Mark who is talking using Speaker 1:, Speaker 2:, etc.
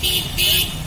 Speaker 1: beep, beep.